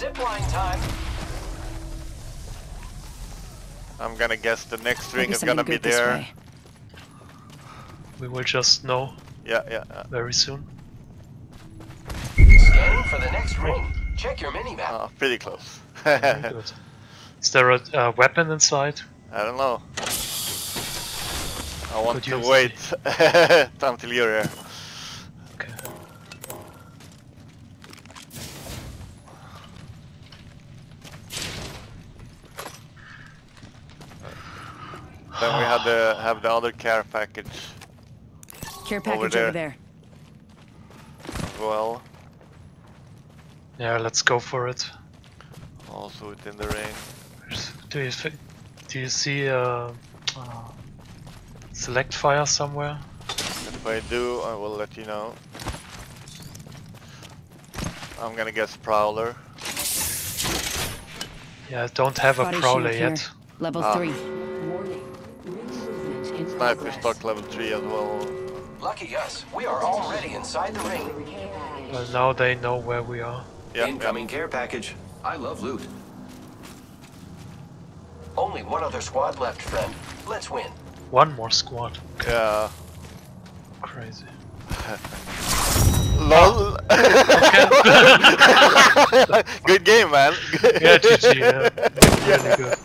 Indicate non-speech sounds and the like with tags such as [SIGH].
Zipline time. I'm gonna guess the next ring is gonna be there. way. We will just know Yeah, yeah, yeah. very soon. Scanning for the next ring. Check your mini map. Oh, pretty close. Good. [LAUGHS] Is there a uh, weapon inside? I don't know. I want Could to wait [LAUGHS] until you're here. Then we had the have the other care package Care package there. over there. well. Yeah, let's go for it. Also within the rain. Do you do you see uh, uh, select fire somewhere? If I do, I will let you know. I'm gonna guess Prowler. Yeah, I don't have a prowler yet. Level Ah. 3. Sniper stock level 3 as well. Lucky us. We are already inside the ring. Well, now they know where we are. Yeah, Incoming care package. I love loot. Only one other squad left, friend. Let's win. One more squad. yeah. Crazy. [LAUGHS] LOL! [LAUGHS] Good game, man. Yeah, GG. Yeah. [LAUGHS] Really good.